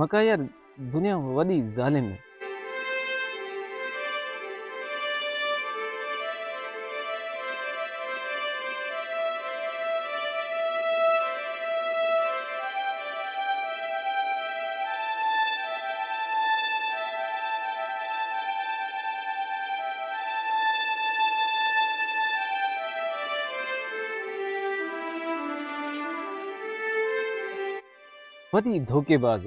मका यार दुनिया वॾी ज़ालिम है। वॾी धोखेबाज़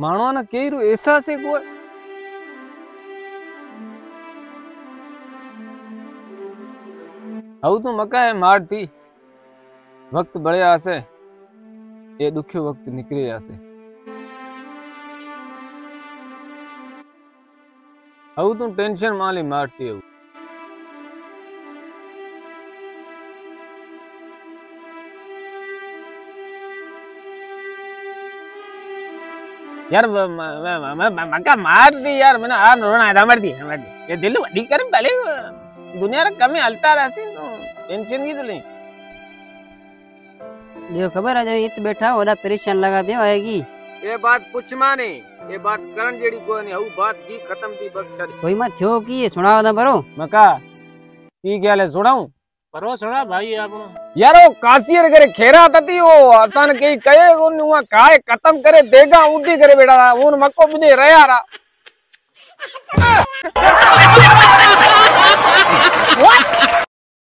माण्हू न केरु एहसास है कोई हऊ तू मका है मार थी वक्त बड़े आसे ये दुखियो वक्त निकरे आसे हऊ तू टेंशन यार म- म- म- म- म- मक्का मार दी यार मैंने आ रोना है मार दी मार दी। ये दिल वडी कर पहले दुनिया रे कमी हलता रहसी तो टेंशन की तो नहीं। जो खबर है जो इत बैठा ओला परेशान लगा पियो आएगी। ये बात पुछ माने ये बात करण जेड़ी कोई नहीं हऊ बात की खत्म थी बस कोई मत थियो की ये सुनाओ ना बरो। मक्का की क्या ले सुनाऊं? यार वो काशियर करे खेरा तती वो आसान कहे उन हुआ काय खत्म करे देगा उदी करे बेटा उन मक्को बुझे रहा रा What?